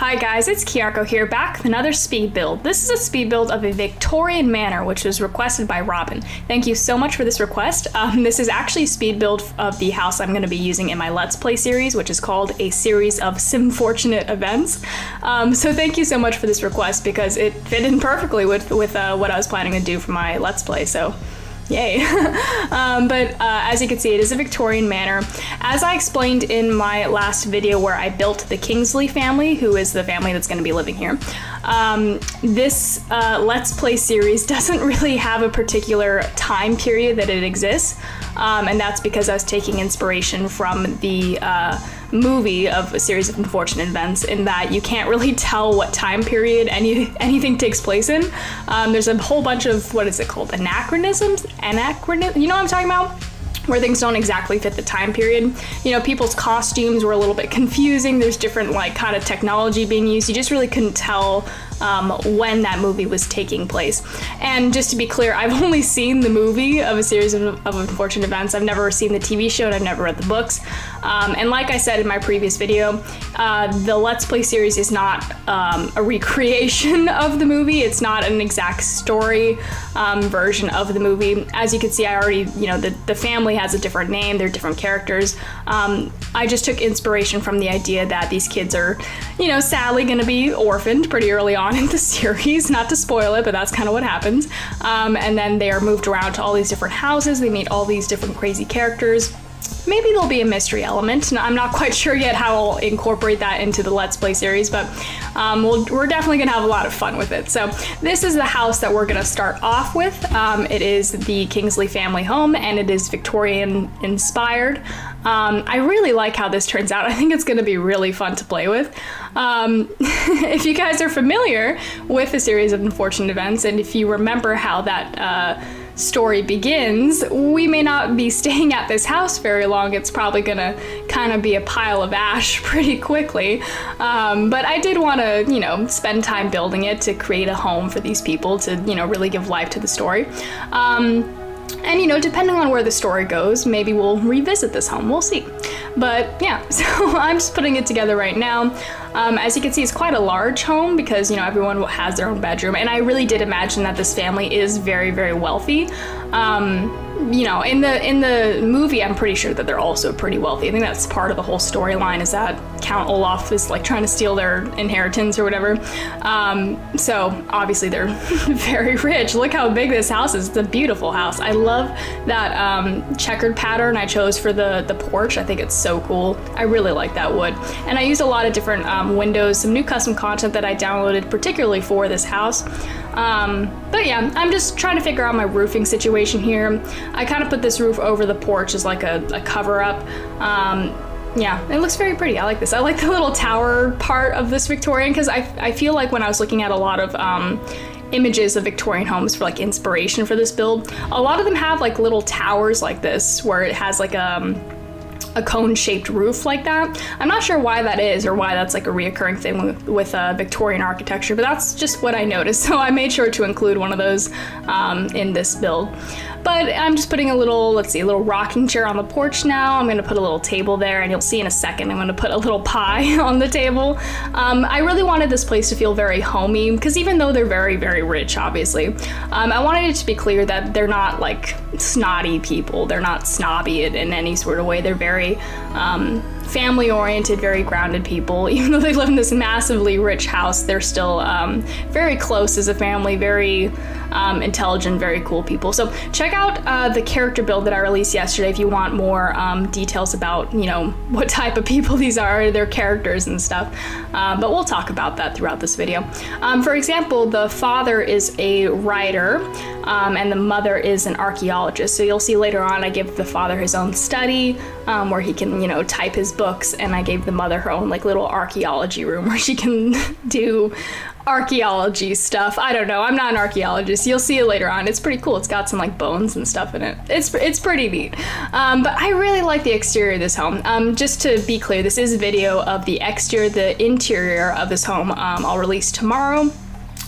Hi guys, it's Kiarako here, back with another speed build. This is a speed build of a Victorian manor, which was requested by Robin. Thank you so much for this request. Um, this is actually a speed build of the house I'm going to be using in my Let's Play series, which is called A Series of Simfortunate Events. Um, so thank you so much for this request because it fit in perfectly with, with uh, what I was planning to do for my Let's Play, so Yay. um, but uh, as you can see, it is a Victorian manor. As I explained in my last video where I built the Kingsley family, who is the family that's going to be living here, um, this uh, Let's Play series doesn't really have a particular time period that it exists. Um, and that's because I was taking inspiration from the uh, movie of a series of unfortunate events in that you can't really tell what time period any anything takes place in. Um, there's a whole bunch of what is it called anachronisms, anachronism. You know what I'm talking about? where things don't exactly fit the time period. You know, people's costumes were a little bit confusing. There's different like kind of technology being used. You just really couldn't tell um, when that movie was taking place. And just to be clear, I've only seen the movie of a series of, of unfortunate events. I've never seen the TV show and I've never read the books. Um, and like I said in my previous video, uh, the Let's Play series is not um, a recreation of the movie. It's not an exact story um, version of the movie. As you can see, I already, you know, the, the family has a different name, they're different characters. Um, I just took inspiration from the idea that these kids are, you know, sadly gonna be orphaned pretty early on in the series. Not to spoil it, but that's kind of what happens. Um, and then they are moved around to all these different houses. They meet all these different crazy characters. Maybe there'll be a mystery element. I'm not quite sure yet how I'll incorporate that into the Let's Play series, but um, we we are definitely gonna have a lot of fun with it. So this is the house that we're gonna start off with. Um, it is the Kingsley family home and it is Victorian inspired. Um, I really like how this turns out. I think it's gonna be really fun to play with. Um, if you guys are familiar with the series of unfortunate events and if you remember how that uh, story begins, we may not be staying at this house very long. It's probably gonna kind of be a pile of ash pretty quickly. Um, but I did want to, you know, spend time building it to create a home for these people to, you know, really give life to the story. Um, and you know, depending on where the story goes, maybe we'll revisit this home. We'll see. But yeah, so I'm just putting it together right now. Um, as you can see, it's quite a large home because you know everyone has their own bedroom, and I really did imagine that this family is very, very wealthy. Um, you know, in the in the movie, I'm pretty sure that they're also pretty wealthy. I think that's part of the whole storyline is that Count Olaf is like trying to steal their inheritance or whatever. Um, so obviously they're very rich. Look how big this house is. It's a beautiful house. I love that um, checkered pattern I chose for the the porch. I think it's so cool. I really like that wood, and I used a lot of different um, windows, some new custom content that I downloaded particularly for this house. Um, but yeah, I'm just trying to figure out my roofing situation here. I kind of put this roof over the porch as like a, a cover up. Um, yeah, it looks very pretty. I like this. I like the little tower part of this Victorian because I, I feel like when I was looking at a lot of um, images of Victorian homes for like inspiration for this build, a lot of them have like little towers like this where it has like a a cone-shaped roof like that. I'm not sure why that is or why that's like a reoccurring thing with, with uh, Victorian architecture, but that's just what I noticed. So I made sure to include one of those um, in this build. But I'm just putting a little, let's see, a little rocking chair on the porch now. I'm gonna put a little table there and you'll see in a second I'm gonna put a little pie on the table. Um, I really wanted this place to feel very homey because even though they're very, very rich, obviously, um, I wanted it to be clear that they're not like snotty people. They're not snobby in, in any sort of way. They're very um, family oriented, very grounded people. Even though they live in this massively rich house, they're still um, very close as a family, very um, intelligent, very cool people. So check out uh, the character build that I released yesterday if you want more um, details about, you know, what type of people these are, their characters and stuff. Uh, but we'll talk about that throughout this video. Um, for example, the father is a writer um, and the mother is an archaeologist. So you'll see later on I give the father his own study um, where he can, you know, type his books and I gave the mother her own like little archaeology room where she can do archaeology stuff. I don't know. I'm not an archaeologist. You'll see it later on. It's pretty cool. It's got some like bones and stuff in it. It's it's pretty neat. Um, but I really like the exterior of this home. Um, just to be clear, this is a video of the exterior. The interior of this home um, I'll release tomorrow.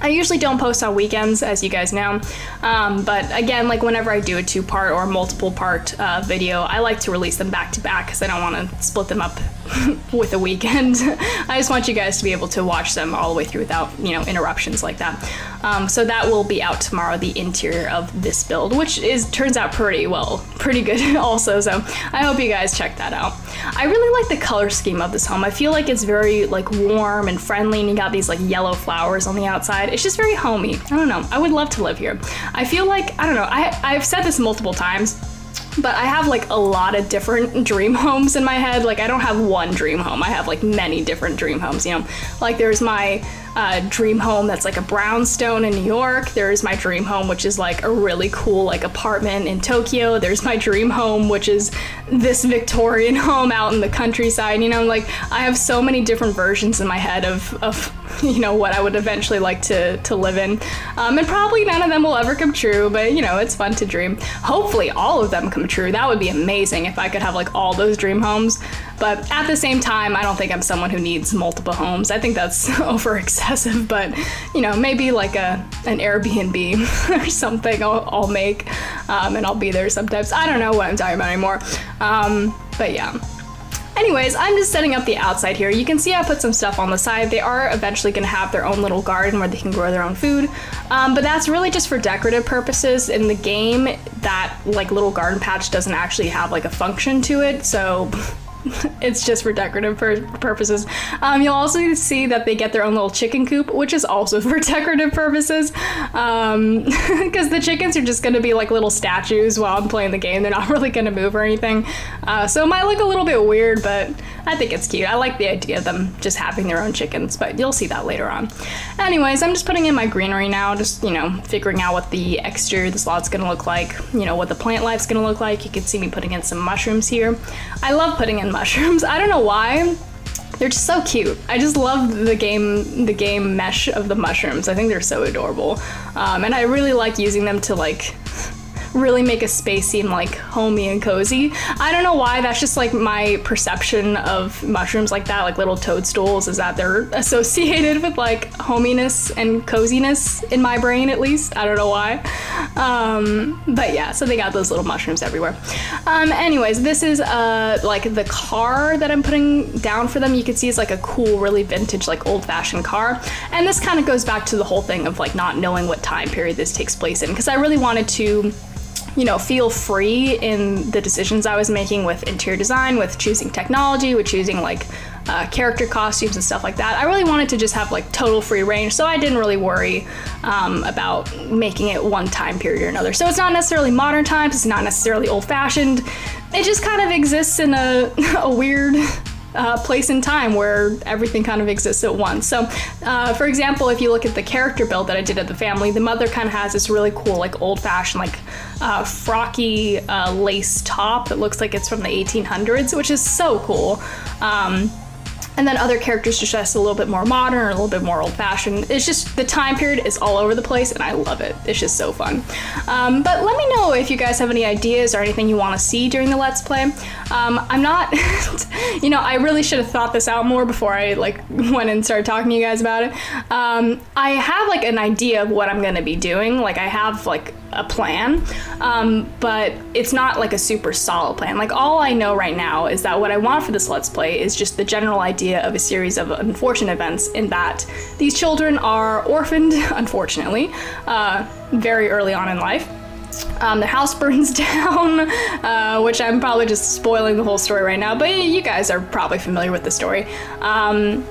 I usually don't post on weekends, as you guys know. Um, but again, like whenever I do a two part or multiple part uh, video, I like to release them back to back because I don't want to split them up with a weekend. I just want you guys to be able to watch them all the way through without, you know, interruptions like that. Um, so that will be out tomorrow, the interior of this build, which is turns out pretty well, pretty good also. So I hope you guys check that out. I really like the color scheme of this home. I feel like it's very like warm and friendly and you got these like yellow flowers on the outside. It's just very homey. I don't know. I would love to live here. I feel like, I don't know, I, I've said this multiple times but I have like a lot of different dream homes in my head. Like I don't have one dream home. I have like many different dream homes, you know. Like there's my uh, dream home that's like a brownstone in New York. There's my dream home, which is like a really cool like apartment in Tokyo. There's my dream home, which is this Victorian home out in the countryside. You know, like I have so many different versions in my head of, of you know what I would eventually like to to live in, um, and probably none of them will ever come true. But you know, it's fun to dream. Hopefully, all of them come true. That would be amazing if I could have like all those dream homes. But at the same time, I don't think I'm someone who needs multiple homes. I think that's over excessive, but you know, maybe like a an Airbnb or something I'll, I'll make, um, and I'll be there sometimes. I don't know what I'm talking about anymore. Um, but yeah. Anyways, I'm just setting up the outside here. You can see I put some stuff on the side. They are eventually gonna have their own little garden where they can grow their own food. Um, but that's really just for decorative purposes. In the game, that like little garden patch doesn't actually have like a function to it. So it's just for decorative pur purposes. Um, you'll also see that they get their own little chicken coop, which is also for decorative purposes. Because um, the chickens are just going to be like little statues while I'm playing the game. They're not really going to move or anything. Uh, so it might look a little bit weird, but I think it's cute. I like the idea of them just having their own chickens, but you'll see that later on. Anyways, I'm just putting in my greenery now, just, you know, figuring out what the exterior of going to look like, you know, what the plant life's to look like. You can see me putting in some mushrooms here. I love putting in mushrooms. I don't know why. They're just so cute. I just love the game, the game mesh of the mushrooms. I think they're so adorable, um, and I really like using them to like really make a space seem like homey and cozy. I don't know why, that's just like my perception of mushrooms like that, like little toadstools, is that they're associated with like hominess and coziness in my brain at least. I don't know why. Um, but yeah, so they got those little mushrooms everywhere. Um, anyways, this is uh, like the car that I'm putting down for them. You can see it's like a cool, really vintage, like old fashioned car. And this kind of goes back to the whole thing of like not knowing what time period this takes place in because I really wanted to you know, feel free in the decisions I was making with interior design, with choosing technology, with choosing like uh, character costumes and stuff like that. I really wanted to just have like total free range, so I didn't really worry um, about making it one time period or another. So it's not necessarily modern times, it's not necessarily old fashioned. It just kind of exists in a, a weird uh, place and time where everything kind of exists at once. So, uh, for example, if you look at the character build that I did of the family, the mother kind of has this really cool, like old fashioned, like uh, frocky uh, lace top that looks like it's from the 1800s, which is so cool. Um, and then other characters just dress a little bit more modern or a little bit more old fashioned. It's just the time period is all over the place and I love it. It's just so fun. Um, but let me know if you guys have any ideas or anything you want to see during the Let's Play. Um, I'm not, you know, I really should have thought this out more before I like went and started talking to you guys about it. Um, I have like an idea of what I'm going to be doing. Like I have like a plan, um, but it's not like a super solid plan. Like all I know right now is that what I want for this Let's Play is just the general idea of a series of unfortunate events in that these children are orphaned, unfortunately, uh, very early on in life. Um, the house burns down, uh, which I'm probably just spoiling the whole story right now, but you guys are probably familiar with the story. Um,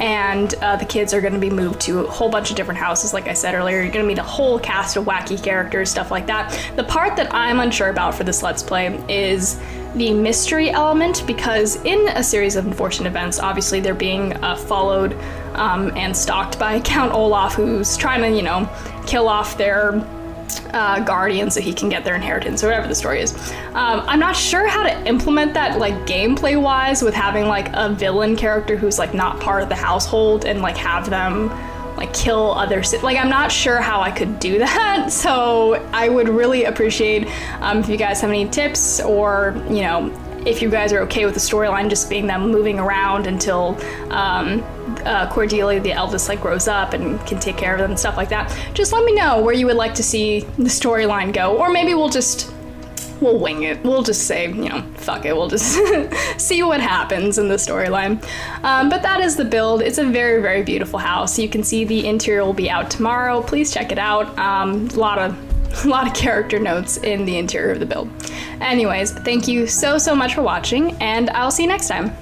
and uh, the kids are going to be moved to a whole bunch of different houses like i said earlier. You're going to meet a whole cast of wacky characters stuff like that. The part that i'm unsure about for this let's play is the mystery element because in a series of unfortunate events obviously they're being uh, followed um, and stalked by count olaf who's trying to you know kill off their uh, guardian so he can get their inheritance or whatever the story is. Um, I'm not sure how to implement that like gameplay wise with having like a villain character who's like not part of the household and like have them like kill other like I'm not sure how I could do that so I would really appreciate um, if you guys have any tips or you know if you guys are okay with the storyline just being them moving around until um, uh, Cordelia the eldest like grows up and can take care of them and stuff like that. Just let me know where you would like to see the storyline go, or maybe we'll just we'll wing it. We'll just say, you know, fuck it. We'll just see what happens in the storyline. Um, but that is the build. It's a very, very beautiful house. You can see the interior will be out tomorrow. Please check it out. Um, a lot of a lot of character notes in the interior of the build. Anyways, thank you so, so much for watching, and I'll see you next time.